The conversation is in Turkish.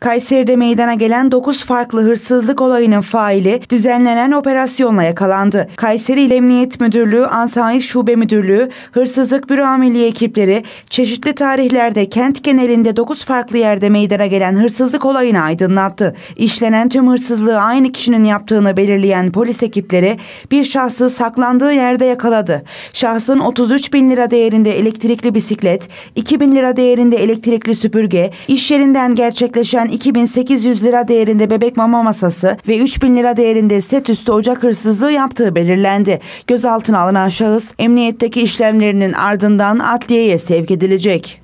Kayseri'de meydana gelen 9 farklı hırsızlık olayının faili düzenlenen operasyonla yakalandı. Kayseri İl Emniyet Müdürlüğü, Ansayi Şube Müdürlüğü, Hırsızlık Büro Amirliği ekipleri çeşitli tarihlerde kent genelinde 9 farklı yerde meydana gelen hırsızlık olayını aydınlattı. İşlenen tüm hırsızlığı aynı kişinin yaptığını belirleyen polis ekipleri bir şahsı saklandığı yerde yakaladı. Şahsın 33 bin lira değerinde elektrikli bisiklet, 2 bin lira değerinde elektrikli süpürge, iş yerinden gerçekleşen Ayrıca 2800 lira değerinde bebek mama masası ve 3000 lira değerinde set üstü ocak hırsızlığı yaptığı belirlendi. Gözaltına alınan şahıs emniyetteki işlemlerinin ardından adliyeye sevk edilecek.